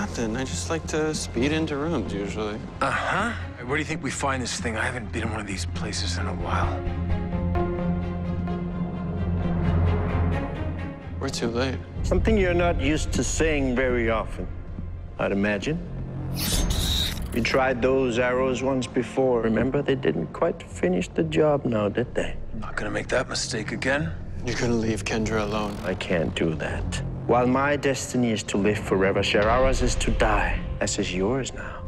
often. I just like to speed into rooms, usually. Uh-huh. Where do you think we find this thing? I haven't been in one of these places in a while. We're too late. Something you're not used to saying very often, I'd imagine. You tried those arrows once before. Remember, they didn't quite finish the job now, did they? Not gonna make that mistake again. You're gonna leave Kendra alone. I can't do that. While my destiny is to live forever, Chay-Ara's is to die, as is yours now.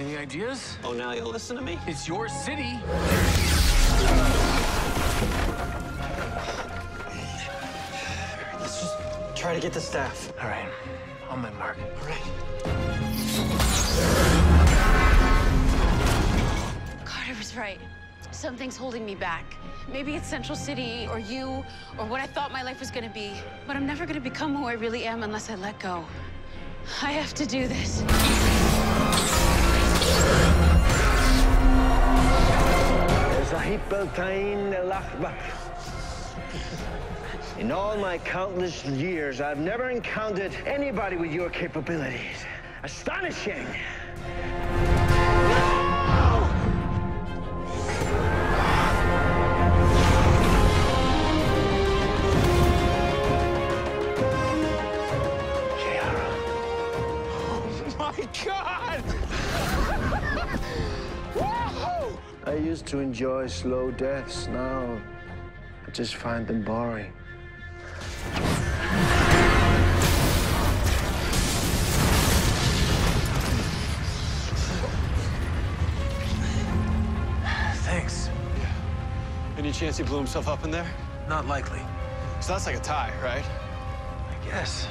Any ideas? Oh, now you'll listen to me? It's your city. Try to get the staff. All right. On my mark. All right. Carter was right. Something's holding me back. Maybe it's Central City or you or what I thought my life was gonna be. But I'm never gonna become who I really am unless I let go. I have to do this. In all my countless years, I've never encountered anybody with your capabilities. Astonishing! Oh my God! I used to enjoy slow deaths. Now, I just find them boring. Any chance he blew himself up in there? Not likely. So that's like a tie, right? I guess.